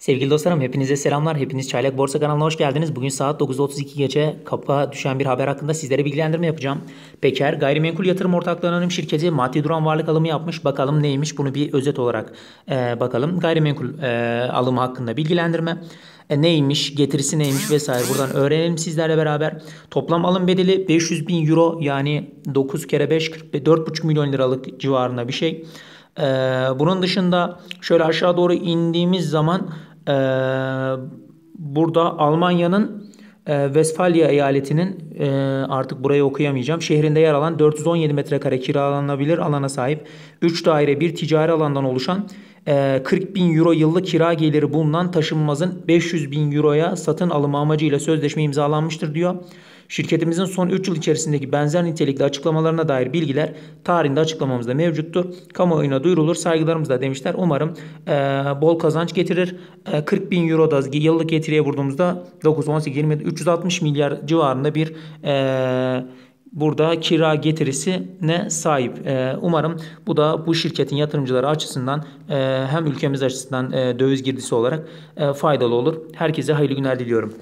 Sevgili dostlarım hepinize selamlar. Hepiniz Çaylak Borsa kanalına hoş geldiniz. Bugün saat 9.32 gece kapa düşen bir haber hakkında sizlere bilgilendirme yapacağım. Peker Gayrimenkul Yatırım Ortaklığı Anonim Şirketi maddi duran varlık alımı yapmış. Bakalım neymiş bunu bir özet olarak e, bakalım. Gayrimenkul e, alımı hakkında bilgilendirme. E, neymiş, getirisi neymiş vesaire buradan öğrenelim sizlerle beraber. Toplam alım bedeli 500 bin euro yani 9 kere 5 4,5 milyon liralık civarında bir şey. Ee, bunun dışında şöyle aşağı doğru indiğimiz zaman e, burada Almanya'nın e, Westfalia eyaletinin e, artık burayı okuyamayacağım. Şehrinde yer alan 417 metrekare kiralanabilir alana sahip 3 daire bir ticari alandan oluşan 40 e, bin euro yıllık kira geliri bulunan taşınmazın 500 bin euroya satın alımı amacıyla sözleşme imzalanmıştır diyor. Şirketimizin son 3 yıl içerisindeki benzer nitelikli açıklamalarına dair bilgiler tarihinde açıklamamızda mevcuttur. Kamuoyuna duyurulur. Saygılarımızla demişler. Umarım e, bol kazanç getirir. E, 40 bin euro da yıllık getiriye vurduğumuzda 9, 18, 20, 360 milyar civarında bir e, burada kira getirisine sahip. E, umarım bu da bu şirketin yatırımcıları açısından e, hem ülkemiz açısından e, döviz girdisi olarak e, faydalı olur. Herkese hayırlı günler diliyorum.